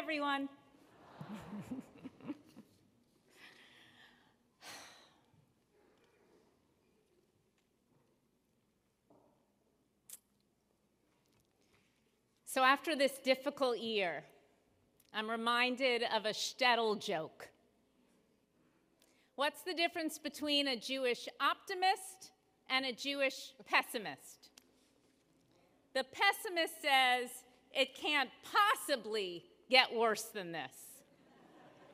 everyone. so, after this difficult year, I'm reminded of a shtetl joke. What's the difference between a Jewish optimist and a Jewish pessimist? The pessimist says it can't possibly get worse than this.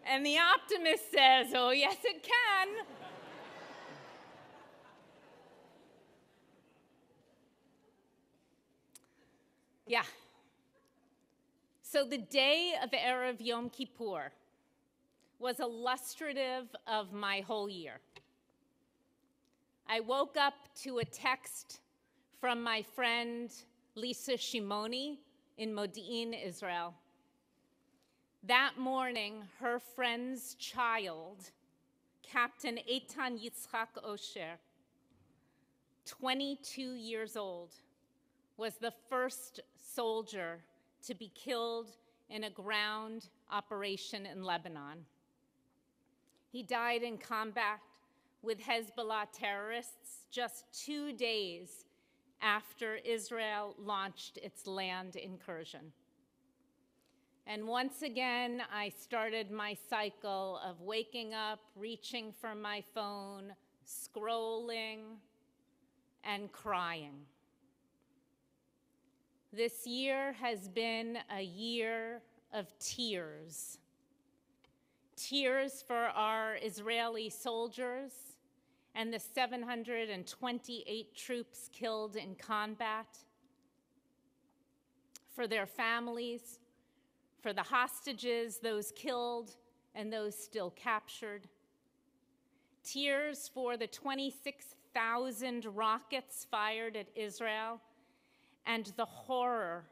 And the optimist says, oh, yes, it can. yeah. So the day of Erev Yom Kippur was illustrative of my whole year. I woke up to a text from my friend Lisa Shimoni in Modi'in, Israel. That morning, her friend's child, Captain Eitan Yitzhak Oster, 22 years old, was the first soldier to be killed in a ground operation in Lebanon. He died in combat with Hezbollah terrorists just two days after Israel launched its land incursion. And once again, I started my cycle of waking up, reaching for my phone, scrolling, and crying. This year has been a year of tears. Tears for our Israeli soldiers and the 728 troops killed in combat, for their families, for the hostages, those killed and those still captured. Tears for the 26,000 rockets fired at Israel and the horror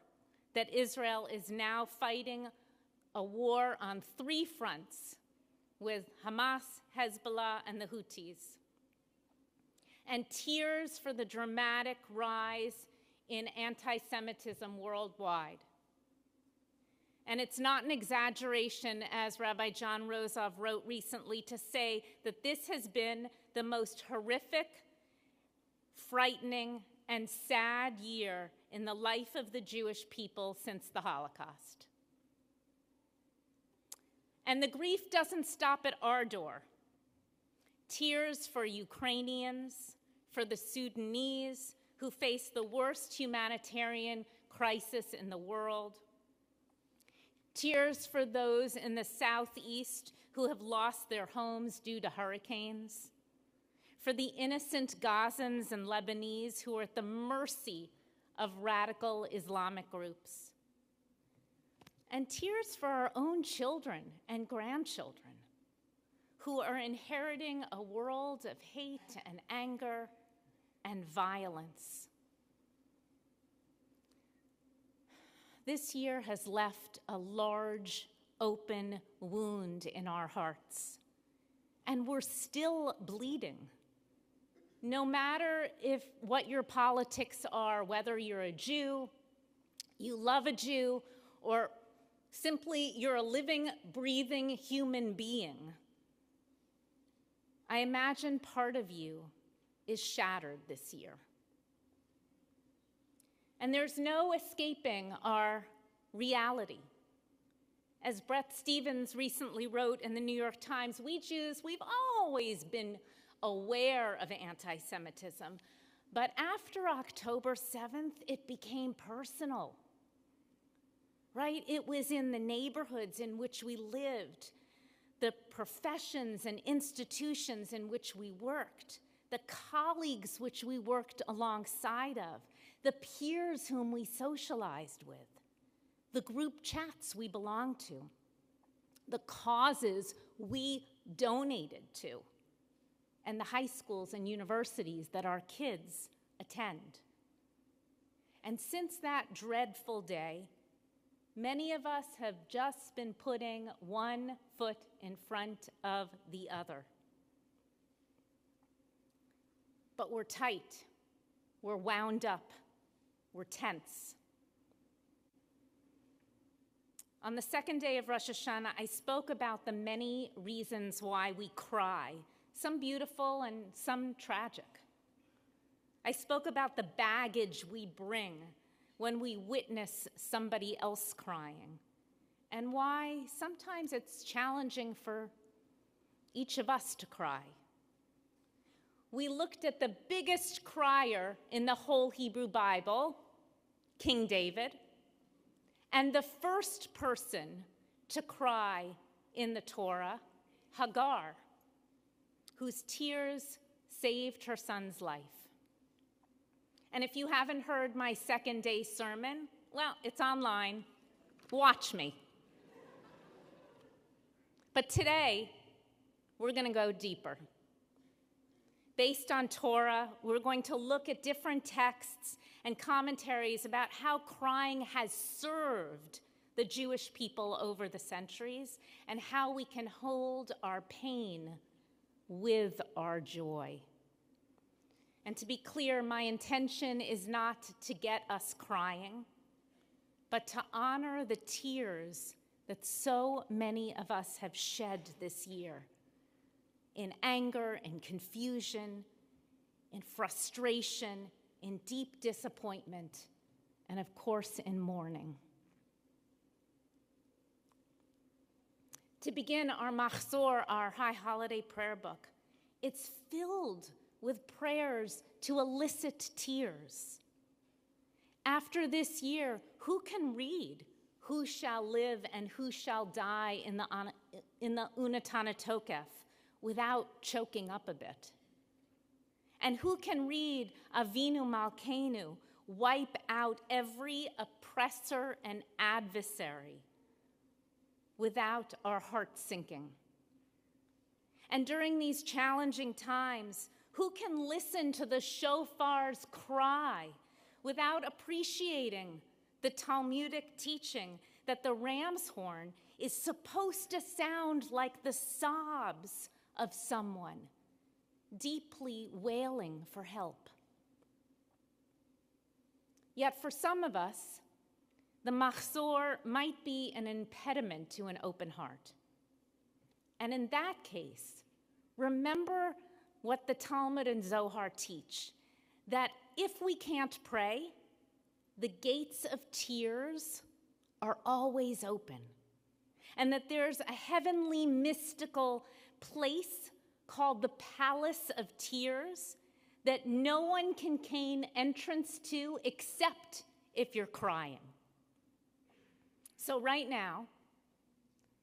that Israel is now fighting a war on three fronts with Hamas, Hezbollah, and the Houthis. And tears for the dramatic rise in anti Semitism worldwide. And it's not an exaggeration, as Rabbi John Rosove wrote recently, to say that this has been the most horrific, frightening, and sad year in the life of the Jewish people since the Holocaust. And the grief doesn't stop at our door. Tears for Ukrainians, for the Sudanese who face the worst humanitarian crisis in the world. Tears for those in the southeast who have lost their homes due to hurricanes for the innocent Gazans and Lebanese who are at the mercy of radical Islamic groups. And tears for our own children and grandchildren who are inheriting a world of hate and anger and violence. This year has left a large open wound in our hearts, and we're still bleeding no matter if what your politics are, whether you're a Jew, you love a Jew, or simply you're a living, breathing human being, I imagine part of you is shattered this year. And there's no escaping our reality. As Bret Stephens recently wrote in the New York Times, we Jews, we've always been aware of anti Semitism. But after October 7th, it became personal. Right? It was in the neighborhoods in which we lived, the professions and institutions in which we worked, the colleagues which we worked alongside of, the peers whom we socialized with, the group chats we belonged to, the causes we donated to and the high schools and universities that our kids attend. And since that dreadful day, many of us have just been putting one foot in front of the other. But we're tight, we're wound up, we're tense. On the second day of Rosh Hashanah, I spoke about the many reasons why we cry, some beautiful and some tragic. I spoke about the baggage we bring when we witness somebody else crying, and why sometimes it's challenging for each of us to cry. We looked at the biggest crier in the whole Hebrew Bible, King David and the first person to cry in the Torah, Hagar, whose tears saved her son's life. And if you haven't heard my second day sermon, well, it's online. Watch me. But today, we're going to go deeper. Based on Torah, we're going to look at different texts and commentaries about how crying has served the Jewish people over the centuries and how we can hold our pain with our joy. And to be clear, my intention is not to get us crying, but to honor the tears that so many of us have shed this year in anger and confusion, in frustration, in deep disappointment, and of course, in mourning. To begin our Machzor, our High Holiday Prayer Book, it's filled with prayers to elicit tears. After this year, who can read who shall live and who shall die in the, in the Unetanneh Tokef without choking up a bit? And who can read Avinu Malkeinu, wipe out every oppressor and adversary without our hearts sinking? And during these challenging times, who can listen to the shofar's cry without appreciating the Talmudic teaching that the ram's horn is supposed to sound like the sobs of someone deeply wailing for help. Yet for some of us, the machzor might be an impediment to an open heart. And in that case, remember what the Talmud and Zohar teach that if we can't pray, the gates of tears are always open, and that there's a heavenly mystical place called the Palace of Tears that no one can gain entrance to except if you're crying. So, right now,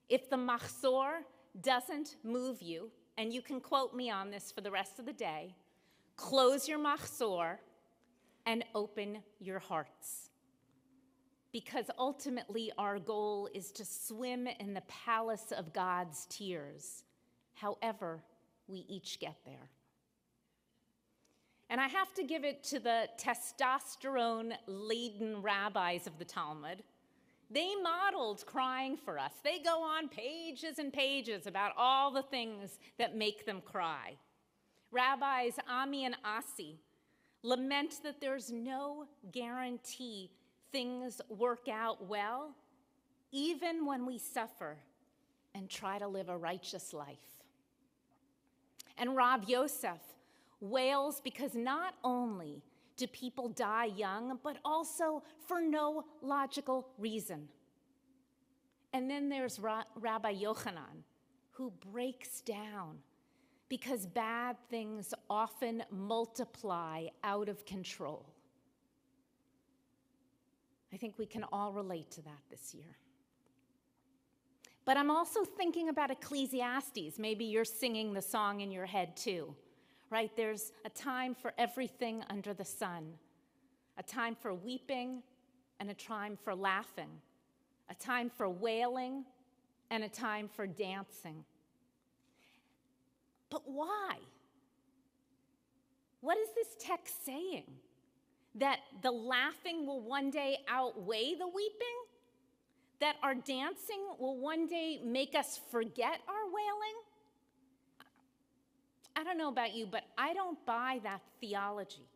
if the machzor doesn't move you, and you can quote me on this for the rest of the day, close your machzor and open your hearts. Because ultimately, our goal is to swim in the palace of God's tears, however we each get there. And I have to give it to the testosterone laden rabbis of the Talmud. They modeled crying for us. They go on pages and pages about all the things that make them cry. Rabbis Ami and Asi lament that there's no guarantee things work out well, even when we suffer and try to live a righteous life. And Rav Yosef wails because not only do people die young, but also for no logical reason. And then there's Ra- Rabbi Yochanan, who breaks down because bad things often multiply out of control. I think we can all relate to that this year. But I'm also thinking about Ecclesiastes. Maybe you're singing the song in your head too, right? There's a time for everything under the sun a time for weeping and a time for laughing, a time for wailing and a time for dancing. But why? What is this text saying? That the laughing will one day outweigh the weeping? That our dancing will one day make us forget our wailing? I don't know about you, but I don't buy that theology.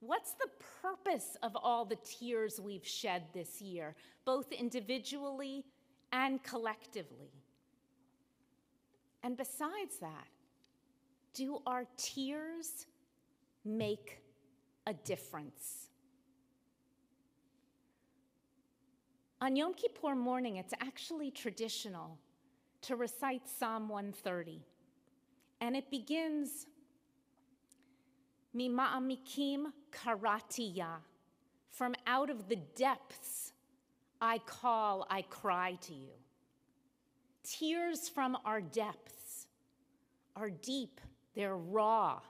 What's the purpose of all the tears we've shed this year, both individually and collectively? And besides that, do our tears make a difference? On Yom Kippur morning, it's actually traditional to recite Psalm 130. And it begins, Mima'amikim karatiya, from out of the depths I call, I cry to you. Tears from our depths are deep, they're raw,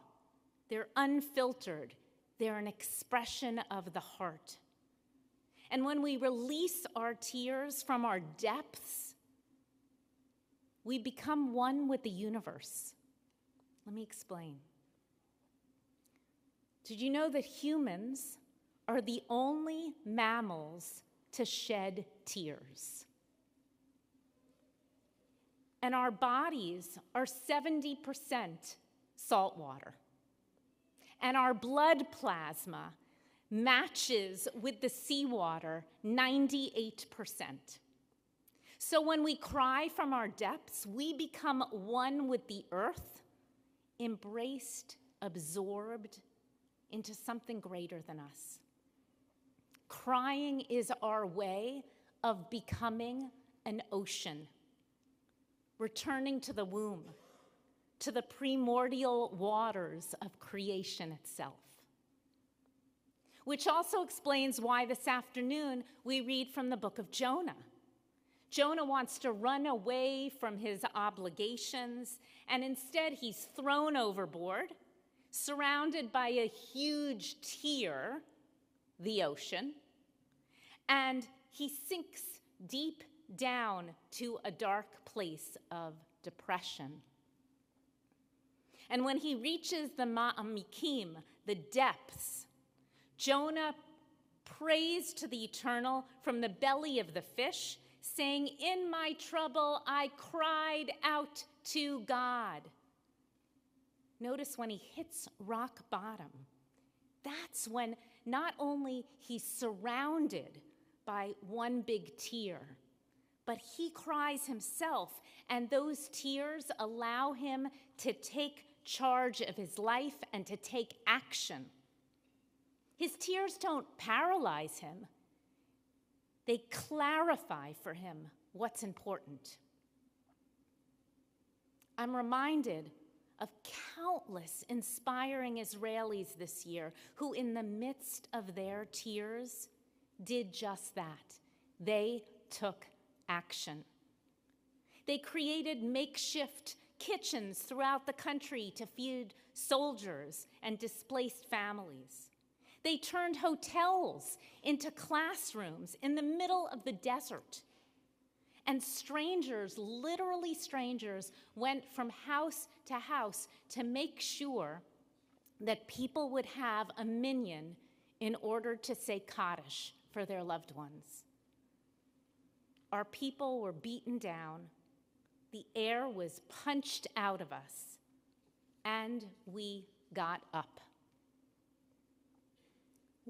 they're unfiltered, they're an expression of the heart. And when we release our tears from our depths, we become one with the universe. Let me explain. Did you know that humans are the only mammals to shed tears? And our bodies are 70% salt water. And our blood plasma matches with the seawater 98%. So when we cry from our depths, we become one with the earth, embraced, absorbed into something greater than us. Crying is our way of becoming an ocean, returning to the womb, to the primordial waters of creation itself. Which also explains why this afternoon we read from the book of Jonah Jonah wants to run away from his obligations, and instead he's thrown overboard, surrounded by a huge tear, the ocean, and he sinks deep down to a dark place of depression. And when he reaches the Ma'amikim, the depths, Jonah prays to the eternal from the belly of the fish saying, In my trouble, I cried out to God. Notice when he hits rock bottom, that's when not only he's surrounded by one big tear, but he cries himself, and those tears allow him to take charge of his life and to take action. His tears don't paralyze him, they clarify for him what's important. I'm reminded of countless inspiring Israelis this year who, in the midst of their tears, did just that. They took action. They created makeshift kitchens throughout the country to feed soldiers and displaced families. They turned hotels into classrooms in the middle of the desert. And strangers, literally strangers, went from house to house to make sure that people would have a minyan in order to say Kaddish for their loved ones. Our people were beaten down, the air was punched out of us, and we got up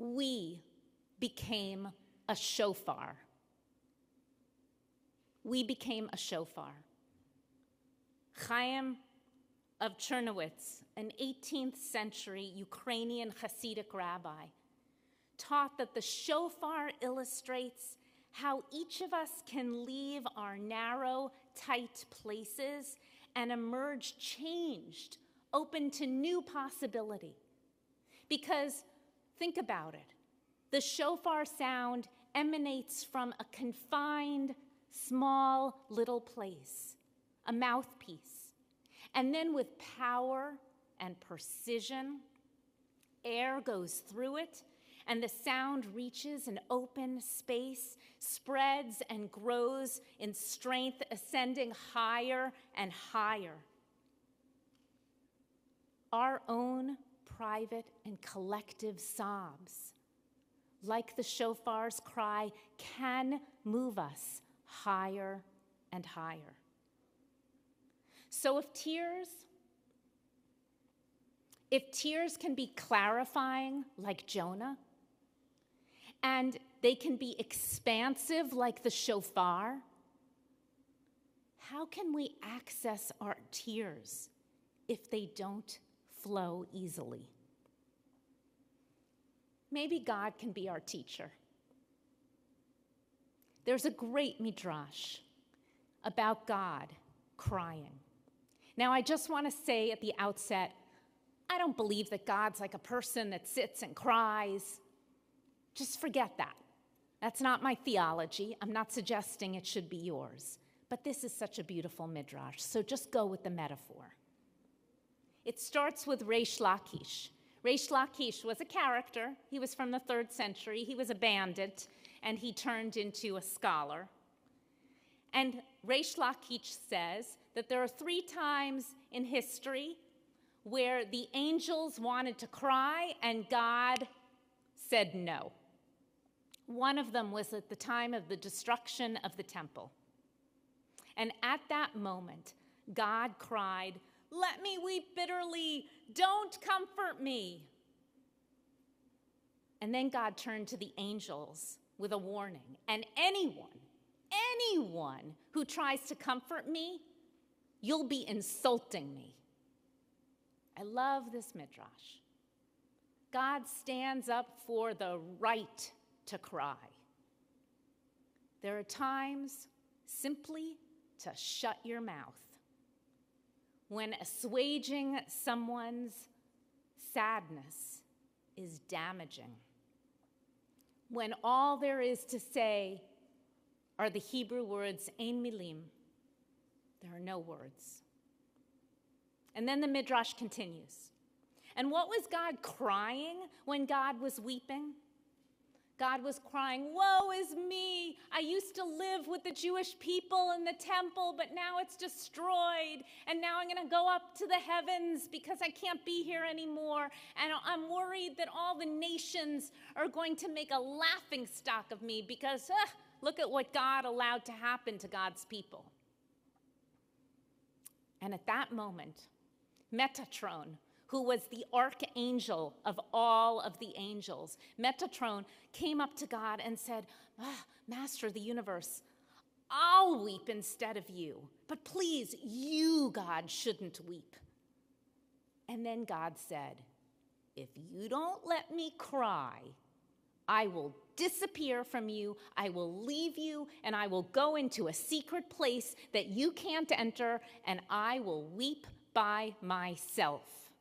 we became a shofar. We became a shofar. Chaim of Chernowitz, an 18th century Ukrainian Hasidic rabbi, taught that the shofar illustrates how each of us can leave our narrow, tight places and emerge changed, open to new possibility. Because Think about it. The shofar sound emanates from a confined, small little place, a mouthpiece. And then with power and precision, air goes through it, and the sound reaches an open space, spreads and grows in strength, ascending higher and higher. Our own private and collective sobs, like the shofar's cry, can move us higher and higher. So if tears, if tears can be clarifying like Jonah, and they can be expansive like the shofar, how can we access our tears if they don't flow easily? Maybe God can be our teacher. There's a great midrash about God crying. Now, I just want to say at the outset I don't believe that God's like a person that sits and cries. Just forget that. That's not my theology. I'm not suggesting it should be yours. But this is such a beautiful midrash, so just go with the metaphor. It starts with Reish Lakish. Reish Lakish was a character. He was from the third century. He was a bandit, and he turned into a scholar. And Reish Lakish says that there are three times in history where the angels wanted to cry and God said no. One of them was at the time of the destruction of the temple. And at that moment, God cried, Let me weep bitterly, don't comfort me. And then God turned to the angels with a warning. And anyone, anyone who tries to comfort me, you'll be insulting me. I love this midrash. God stands up for the right to cry. There are times simply to shut your mouth. When assuaging someone's sadness is damaging. When all there is to say are the Hebrew words, ein milim, there are no words. And then the Midrash continues. And what was God crying when God was weeping? God was crying, Woe is me! I used to live with the Jewish people in the temple, but now it's destroyed. And now I'm going to go up to the heavens because I can't be here anymore. And I'm worried that all the nations are going to make a laughing stock of me because uh, look at what God allowed to happen to God's people. And at that moment, Metatron, who was the archangel of all of the angels. Metatron came up to God and said, ah, Master of the universe, I'll weep instead of you. But please, you, God, shouldn't weep. And then God said, If you don't let me cry, I will disappear from you, I will leave you, and I will go into a secret place that you can't enter, and I will weep by myself.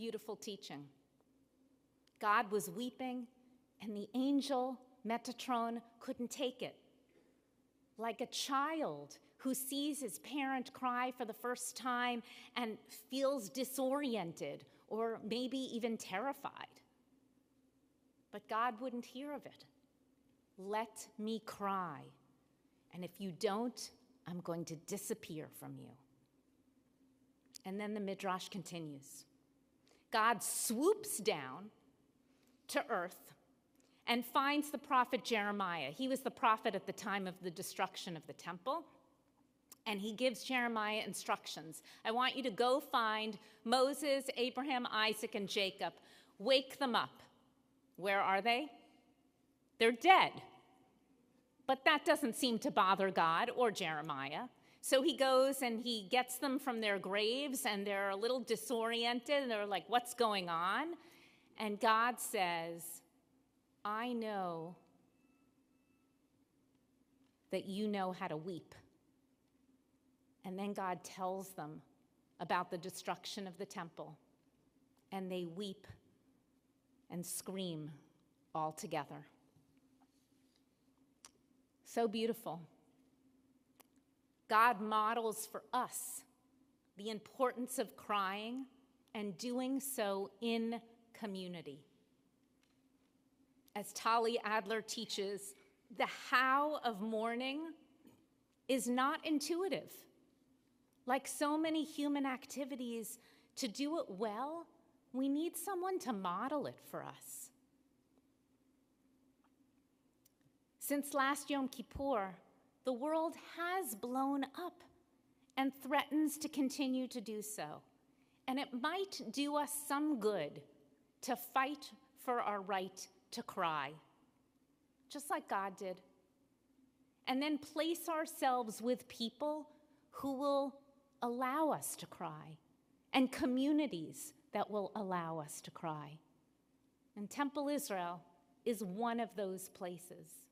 Beautiful teaching. God was weeping, and the angel, Metatron, couldn't take it. Like a child who sees his parent cry for the first time and feels disoriented or maybe even terrified. But God wouldn't hear of it. Let me cry. And if you don't, I'm going to disappear from you. And then the Midrash continues God swoops down to earth and finds the prophet Jeremiah. He was the prophet at the time of the destruction of the temple. And he gives Jeremiah instructions. I want you to go find Moses, Abraham, Isaac, and Jacob. Wake them up. Where are they? They're dead. But that doesn't seem to bother God or Jeremiah. So he goes and he gets them from their graves, and they're a little disoriented, and they're like, What's going on? And God says, I know that you know how to weep. And then God tells them about the destruction of the temple, and they weep and scream all together. So beautiful. God models for us the importance of crying and doing so in community. As Tali Adler teaches, the how of mourning is not intuitive. Like so many human activities, to do it well, we need someone to model it for us. Since last Yom Kippur, the world has blown up and threatens to continue to do so. And it might do us some good to fight for our right to cry, just like God did. And then place ourselves with people who will allow us to cry and communities that will allow us to cry. And Temple Israel is one of those places.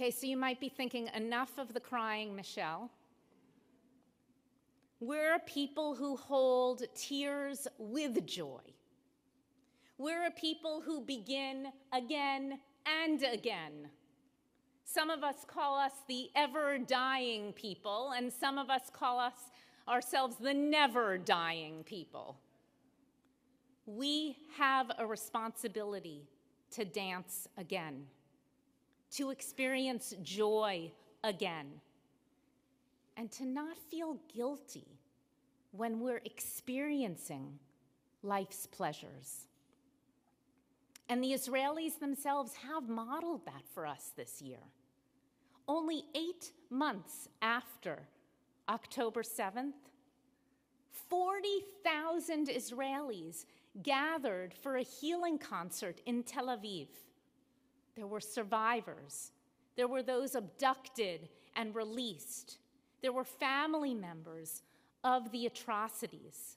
Okay, so you might be thinking, enough of the crying, Michelle. We're a people who hold tears with joy. We're a people who begin again and again. Some of us call us the ever dying people, and some of us call us ourselves the never dying people. We have a responsibility to dance again, to experience joy again and to not feel guilty when we're experiencing life's pleasures. And the Israelis themselves have modeled that for us this year. Only eight months after October 7th, 40,000 Israelis gathered for a healing concert in Tel Aviv. There were survivors, there were those abducted and released. There were family members of the atrocities.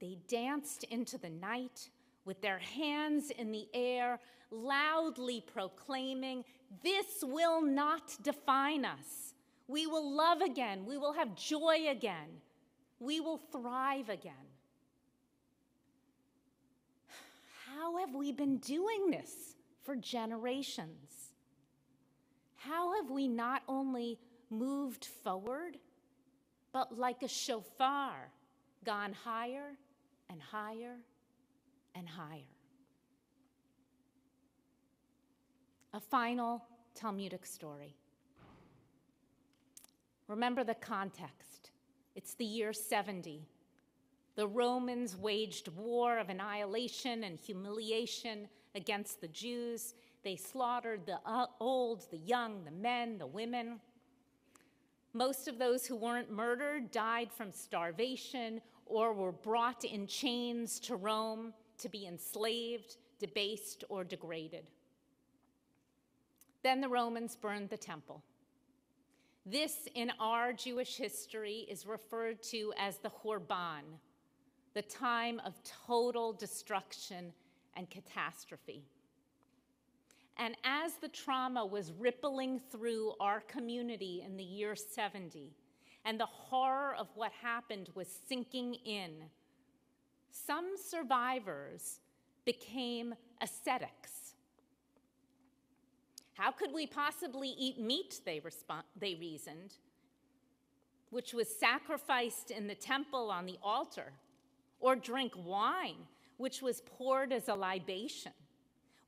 They danced into the night with their hands in the air, loudly proclaiming, This will not define us. We will love again. We will have joy again. We will thrive again. How have we been doing this for generations? How have we not only moved forward, but like a shofar, gone higher and higher and higher. A final Talmudic story. Remember the context. It's the year 70. The Romans waged war of annihilation and humiliation against the Jews. They slaughtered the uh, old, the young, the men, the women. Most of those who weren't murdered died from starvation or were brought in chains to Rome to be enslaved, debased, or degraded. Then the Romans burned the temple. This, in our Jewish history, is referred to as the Churban, the time of total destruction and catastrophe. And as the trauma was rippling through our community in the year 70, and the horror of what happened was sinking in, some survivors became ascetics. How could we possibly eat meat, they, they reasoned, which was sacrificed in the temple on the altar, or drink wine, which was poured as a libation?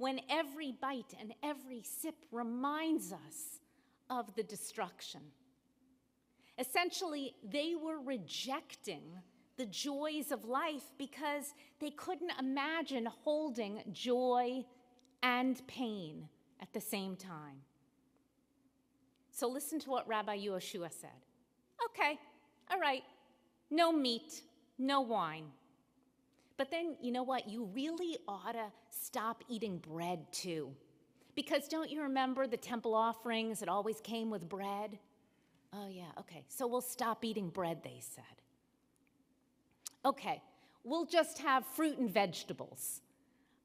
when every bite and every sip reminds us of the destruction. Essentially, they were rejecting the joys of life because they couldn't imagine holding joy and pain at the same time. So listen to what Rabbi Yehoshua said. Okay, all right, no meat, no wine. But then, you know what? You really ought to stop eating bread too. Because don't you remember the temple offerings? It always came with bread. Oh, yeah, okay. So we'll stop eating bread, they said. Okay, we'll just have fruit and vegetables.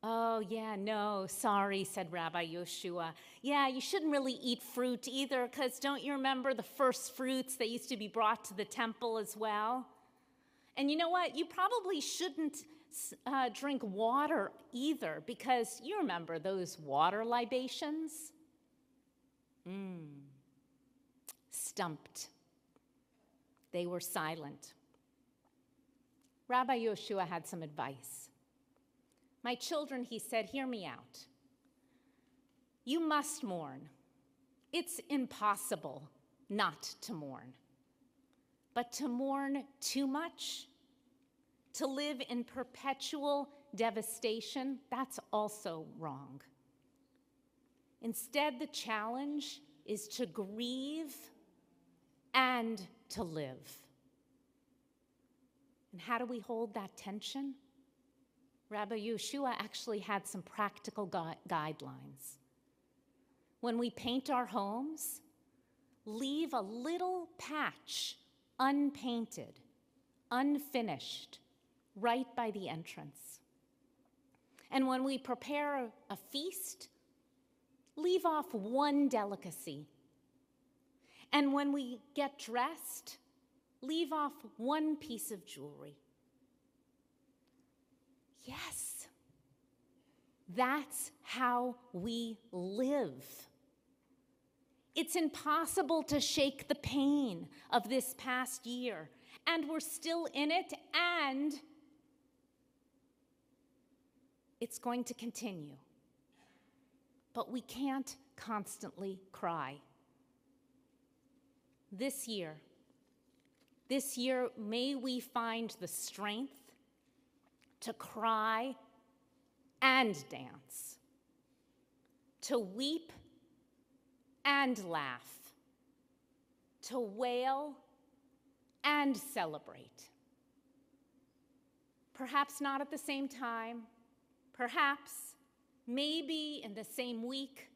Oh, yeah, no, sorry, said Rabbi Yehoshua. Yeah, you shouldn't really eat fruit either, because don't you remember the first fruits that used to be brought to the temple as well? And you know what? You probably shouldn't uh, drink water either, because you remember those water libations? Mmm. Stumped. They were silent. Rabbi Yehoshua had some advice. My children, he said, hear me out. You must mourn. It's impossible not to mourn. But to mourn too much to live in perpetual devastation, that's also wrong. Instead, the challenge is to grieve and to live. And how do we hold that tension? Rabbi Yehoshua actually had some practical gu- guidelines. When we paint our homes, leave a little patch unpainted, unfinished, right by the entrance. And when we prepare a feast, leave off one delicacy. And when we get dressed, leave off one piece of jewelry. Yes, that's how we live. It's impossible to shake the pain of this past year, and we're still in it, and it's going to continue. But we can't constantly cry. This year, this year, may we find the strength to cry and dance, to weep and laugh, to wail and celebrate. Perhaps not at the same time, perhaps, maybe in the same week,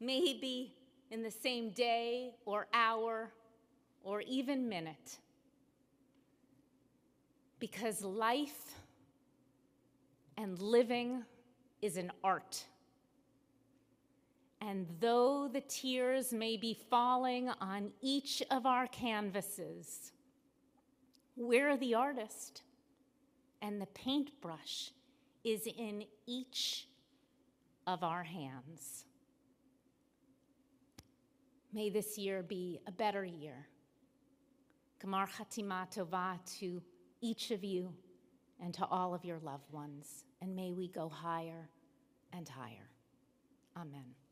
maybe in the same day or hour or even minute. Because life and living is an art. And though the tears may be falling on each of our canvases, we're the artist, and the paintbrush is in each of our hands. May this year be a better year. Gamar Chatima Tova to each of you and to all of your loved ones, and may we go higher and higher. Amen.